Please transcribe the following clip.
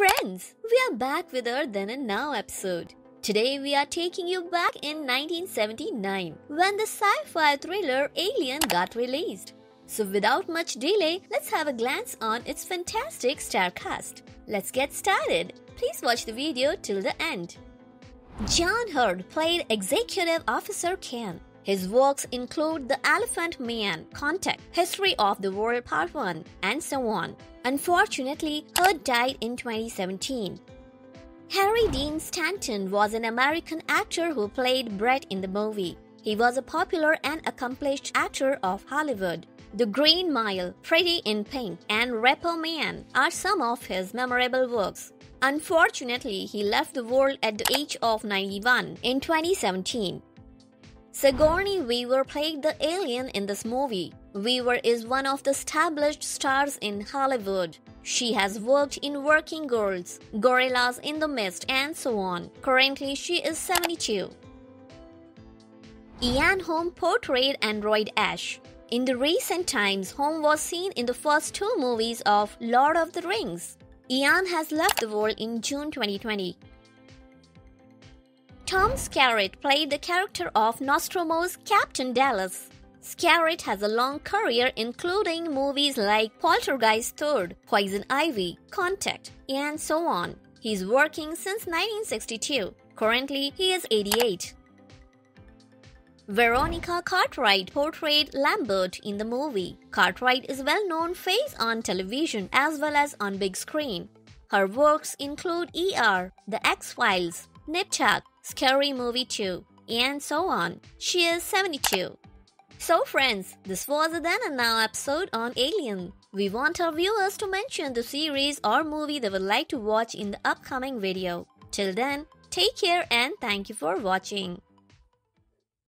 Friends, we are back with our Then and Now episode. Today we are taking you back in 1979 when the sci-fi thriller Alien got released. So without much delay, let's have a glance on its fantastic star cast. Let's get started. Please watch the video till the end. John Hurt played Executive Officer Ken. His works include The Elephant Man, Contact, History of the World Part 1, and so on. Unfortunately, Hurt died in 2017. Harry Dean Stanton was an American actor who played Brett in the movie. He was a popular and accomplished actor of Hollywood. The Green Mile, Pretty in Pink, and Repo Man are some of his memorable works. Unfortunately, he left the world at the age of 91 in 2017. Sigourney Weaver played the alien in this movie. Weaver is one of the established stars in Hollywood. She has worked in Working Girls, Gorillas in the Mist, and so on. Currently, she is 72. Ian Holm portrayed Android Ash. In the recent times, Holm was seen in the first two movies of Lord of the Rings. Ian has left the world in June 2020. Tom Skerritt played the character of Nostromo's Captain Dallas. Skerritt has a long career including movies like Poltergeist 3rd, Poison Ivy, Contact, and so on. He's working since 1962. Currently, he is 88. Veronica Cartwright portrayed Lambert in the movie. Cartwright is a well-known face on television as well as on big screen. Her works include ER, The X-Files, Nip Tuck, Scary Movie 2, and so on. She is 72. So friends, this was a then and now episode on Alien. We want our viewers to mention the series or movie they would like to watch in the upcoming video. Till then, take care and thank you for watching.